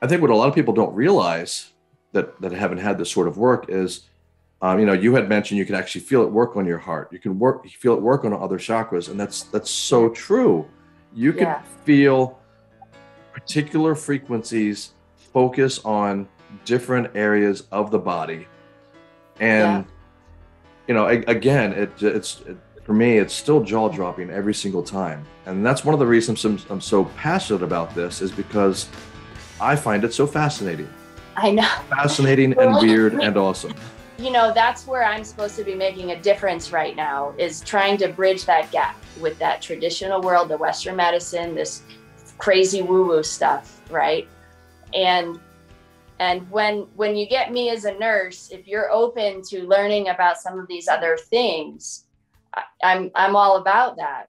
I think what a lot of people don't realize that that haven't had this sort of work is, um, you know, you had mentioned you can actually feel it work on your heart. You can work, you feel it work on other chakras, and that's that's so true. You can Yeah. feel particular frequencies focus on different areas of the body, and you know, a- again, it it's it, for me, it's still jaw dropping every single time, and that's one of the reasons I'm, I'm so passionate about this is because I find it so fascinating I know. fascinating and weird and awesome. You know, that's where I'm supposed to be making a difference right now is trying to bridge that gap with that traditional world, the Western medicine, this crazy woo-woo stuff, right? And and when when you get me as a nurse, if you're open to learning about some of these other things, I, I'm I'm all about that.